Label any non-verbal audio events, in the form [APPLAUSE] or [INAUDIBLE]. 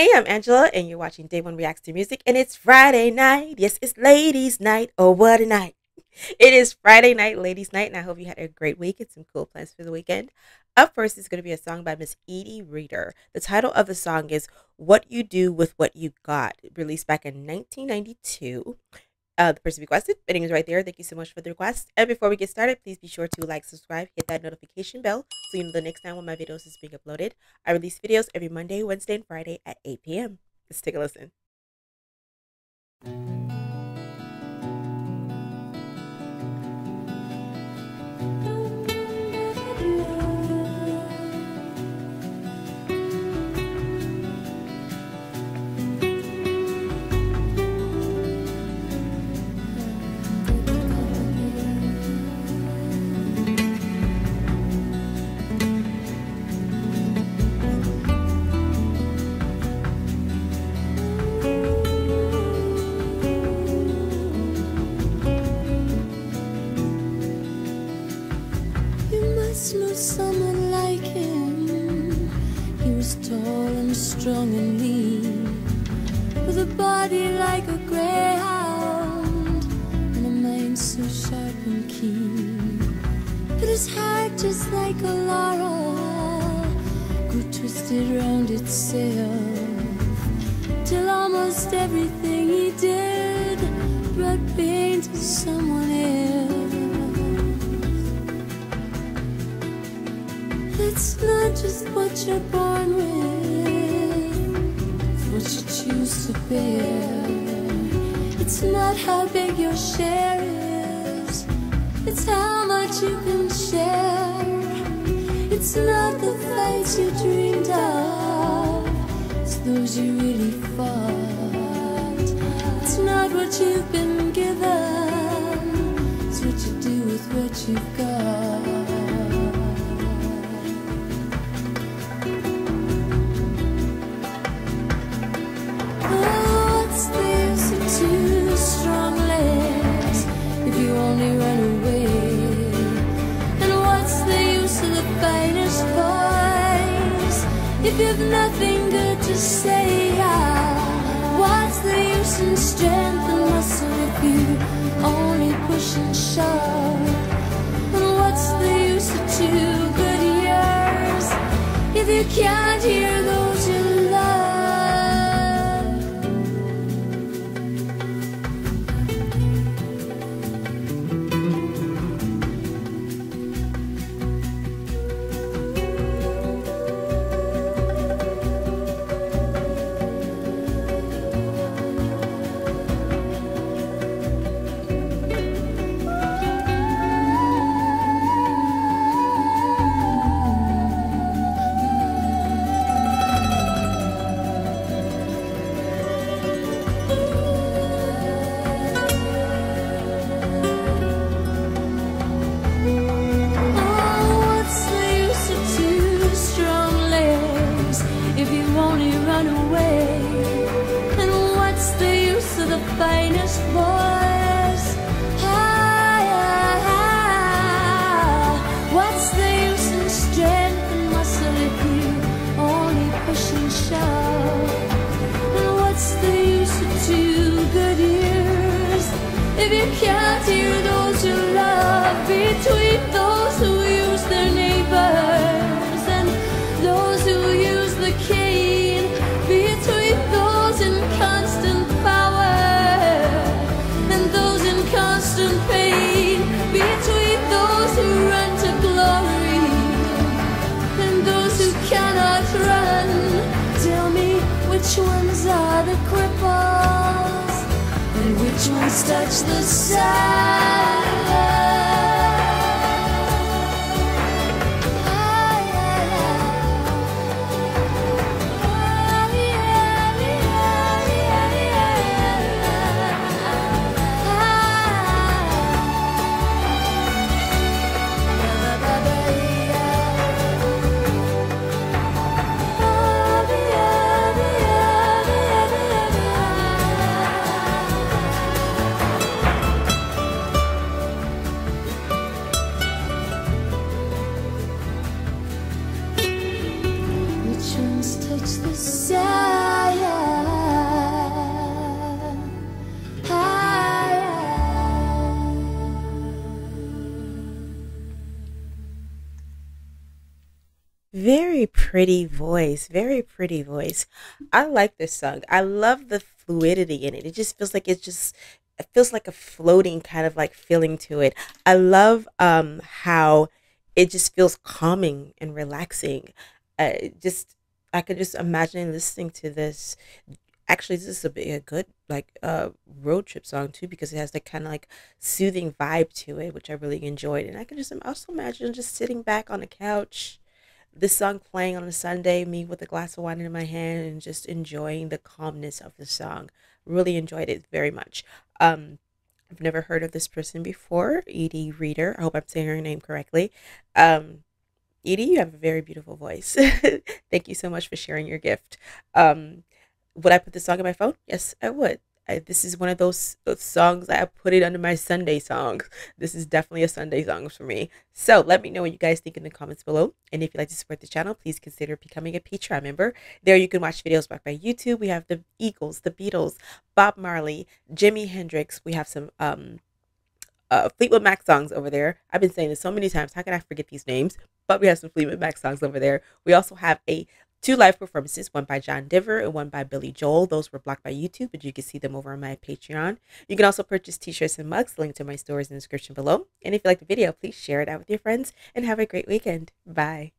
Hey, I'm Angela, and you're watching Day One Reacts to Music, and it's Friday night. Yes, it's ladies' night. Oh, what a night! It is Friday night, ladies' night, and I hope you had a great week and some cool plans for the weekend. Up first is going to be a song by Miss Eddi Reader. The title of the song is What You Do With What You Got, released back in 1992. Uh, the person requested, bidding is right there. Thank you so much for the request. And before we get started, please be sure to like, subscribe, hit that notification bell so you know the next time when my videos is being uploaded. I release videos every Monday, Wednesday, and Friday at 8 p.m. Let's take a listen. Strong and lean, with a body like a greyhound, and a mind so sharp and keen. But his heart, just like a laurel, grew twisted round itself, till almost everything he did brought pain to someone else. It's not just what you're born with, what you choose to bear. It's not how big your share is, it's how much you can share. It's not the fights you dreamed of, it's those you really fought. It's not what you've been given, it's what you do with what you've got. If you've nothing good to say? Ah, What's the use in strength and muscle if you only push and shove? And what's the use of two good years if you can't hear those strength and muscle if you only push and shove? And what's the use of two good years if you can't hear those you love between those who use their the side. Very pretty voice. Very pretty voice. I like this song. I love the fluidity in it. It just feels like it's just it feels like a floating kind of like feeling to it. I love um how it just feels calming and relaxing. Uh, just I could just imagine listening to this. Actually, this is a, a good like uh road trip song too because it has that kind of like soothing vibe to it, which I really enjoyed. And I can just also imagine just sitting back on the couch this song playing on a Sunday, me with a glass of wine in my hand and just enjoying the calmness of the song. Really enjoyed it very much. Um, I've never heard of this person before, Eddi Reader. I hope I'm saying her name correctly. Um, Eddi, you have a very beautiful voice. [LAUGHS] Thank you so much for sharing your gift. Um, would I put this song in my phone? Yes, I would. I, this is one of those, those songs I put it under my Sunday songs. This is definitely a Sunday song for me. So let me know what you guys think in the comments below. And if you'd like to support the channel, please consider becoming a Patreon member. There you can watch videos back by YouTube. We have the Eagles, the Beatles, Bob Marley, Jimi Hendrix. We have some um uh, Fleetwood Mac songs over there. I've been saying this so many times. How can I forget these names? But we have some Fleetwood Mac songs over there. We also have a two live performances, one by John Denver and one by Billy Joel. Those were blocked by YouTube, but you can see them over on my Patreon. You can also purchase t-shirts and mugs. Link to my stores in the description below. And if you like the video, please share it out with your friends and have a great weekend. Bye.